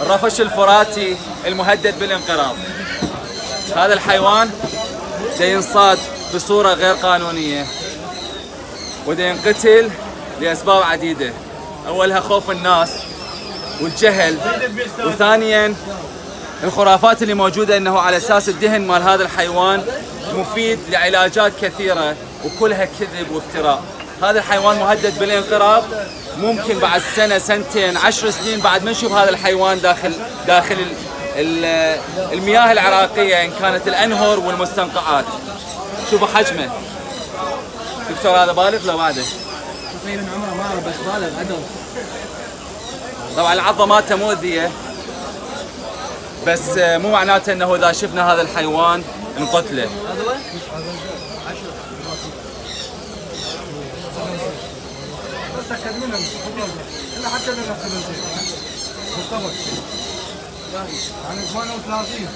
الرفش الفراتي المهدد بالانقراض. هذا الحيوان ينصاد بصورة غير قانونية ينقتل لأسباب عديدة. أولها خوف الناس والجهل وثانيا الخرافات اللي موجودة أنه على أساس الدهن مال هذا الحيوان مفيد لعلاجات كثيرة وكلها كذب وافتراء. هذا الحيوان مهدد بالانقراض. ممكن بعد سنة سنتين عشر سنين بعد ما نشوف هذا الحيوان داخل داخل المياه العراقية إن كانت الأنهر والمستنقعات. شوفوا حجمه. دكتور هذا بالغ؟ لا بعده؟ تقريبا عمره ما أعرف بس بالغ عدل. طبعا العضة مالته مؤذيه بس مو معناته إنه إذا شفنا هذا الحيوان نقتله. هذا هو؟ بس اكد منهم الا حتى من بالطبق يعني 38